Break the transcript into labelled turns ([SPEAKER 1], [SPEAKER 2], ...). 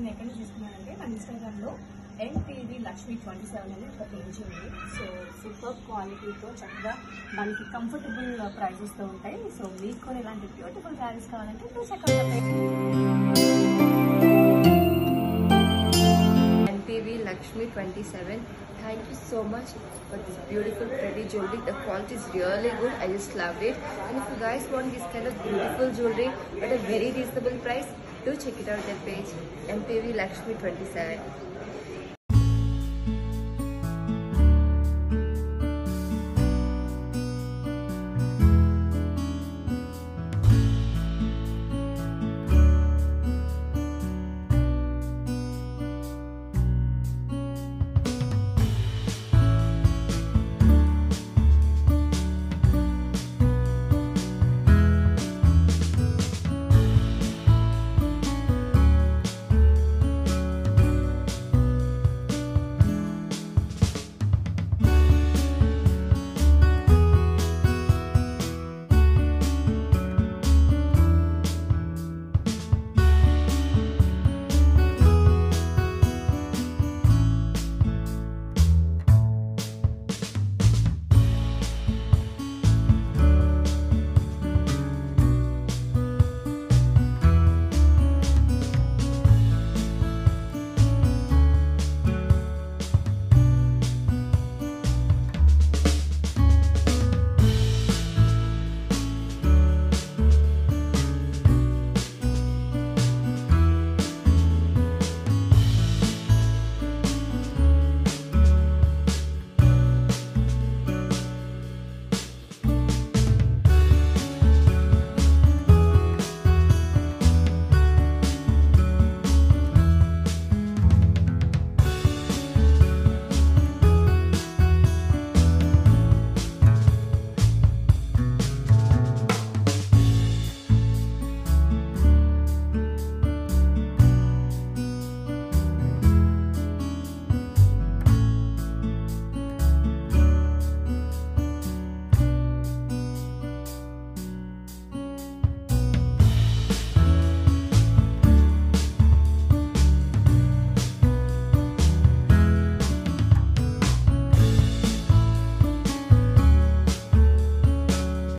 [SPEAKER 1] నేను ఎక్కడ చూసుకున్నానంటే మన ఇన్స్టాగ్రామ్లో ఎన్టీవీ లక్ష్మి ట్వంటీ సెవెన్ అనేది ఒక పేజ్ ఉంది సో సూపర్ క్వాలిటీతో చక్కగా మనకి కంఫర్టబుల్ ప్రైజెస్తో ఉంటాయి సో మీకు కూడా ఇలాంటి బ్యూటిఫుల్ శారీస్ కావాలంటే two second
[SPEAKER 2] NTV Lakshmi twenty seven thank you so much for this beautiful pretty jewelry. The quality is really good. I just love it. And if you guys want this kind of beautiful jewelry at a very reasonable do check it out their page. NPV Lakshmi 27.